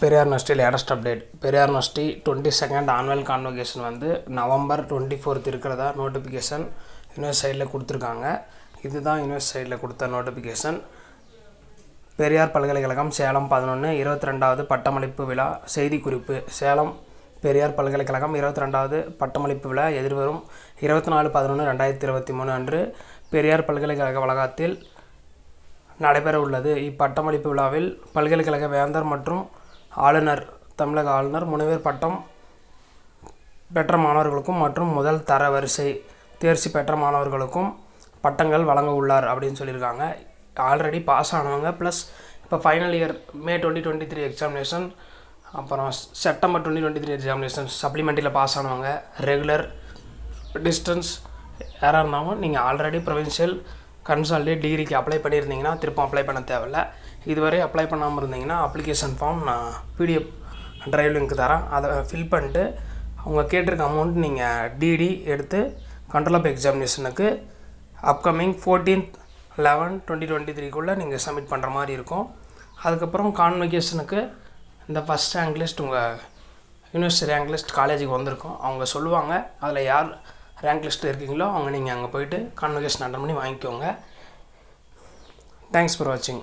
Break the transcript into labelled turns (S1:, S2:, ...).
S1: Periyar university latest update Periyar university twenty second annual convocation வந்து November twenty fourth இருக்கிறதா notification universe சைடில் கொடுத்துருக்காங்க. இதுதான் யூனிவர்ஸ் சைடில் கொடுத்த நோட்டிஃபிகேஷன் பெரியார் பல்கலைக்கழகம் சேலம் பதினொன்று இருபத்தி ரெண்டாவது பட்டமளிப்பு விழா செய்திக்குறிப்பு. சேலம் பெரியார் பல்கலைக்கழகம் இருபத்தி ரெண்டாவது பட்டமளிப்பு விழா எதிர்வரும் இருபத்தி நாலு பதினொன்று ரெண்டாயிரத்தி இருபத்தி மூணு அன்று பெரியார் பல்கலைக்கழக வளாகத்தில் நடைபெற உள்ளது இப்பட்டமளிப்பு விழாவில் பல்கலைக்கழக வேந்தர் மற்றும் ஆளுநர் தமிழக ஆளுநர் முனைவர் பட்டம் பெற்ற மாணவர்களுக்கும் மற்றும் முதல் தர வரிசை தேர்ச்சி பெற்ற மாணவர்களுக்கும் பட்டங்கள் வழங்க உள்ளார் அப்படின்னு சொல்லியிருக்காங்க. ஆல்ரெடி பாஸ் ஆனவங்க ப்ளஸ் இப்போ final year May twenty twenty three examination அப்புறம் September twenty twenty three examination சப்ளிமெண்ட்டில் pass ஆனவங்க ரெகுலர் டிஸ்டன்ஸ் யாராக இருந்தாலும் நீங்கள் ஆல்ரெடி ப்ரொவின்ஷியல் கன்சல்டே டிகிரிக்கு அப்ளை பண்ணியிருந்தீங்கன்னா திரும்ப அப்ளை பண்ண தேவையில்ல. இதுவரை அப்ளை பண்ணாமல் இருந்தீங்கன்னா அப்ளிகேஷன் ஃபார்ம் நான் பிடிஎஃப் ட்ரைவ் லிங்க் தரேன். அதை ஃபில் பண்ணிட்டு அவங்க கேட்டிருக்க அமௌண்ட் நீங்கள் டிடி எடுத்து control of எக்ஸாமினேஷனுக்கு upcoming fourteenth eleven twenty twenty த்ரீக்குள்ளே நீங்கள் சப்மிட் பண்ணுற மாதிரி இருக்கும். அதுக்கப்புறம் கான்வெகேஷனுக்கு இந்த ஃபஸ்ட் ரேங்க் லிஸ்ட் உங்கள் யூனிவர்சிட்டி ரேங்க் லிஸ்ட் காலேஜுக்கு வந்திருக்கும். அவங்க சொல்லுவாங்க அதில் யார் ரேங்க் லிஸ்ட்டில் இருக்கீங்களோ அவங்க நீங்கள் அங்கே போயிட்டு கான்வெகேஷன் அட்டன் பண்ணி வாங்கிக்கோங்க. தேங்க்ஸ் ஃபார் வாட்சிங்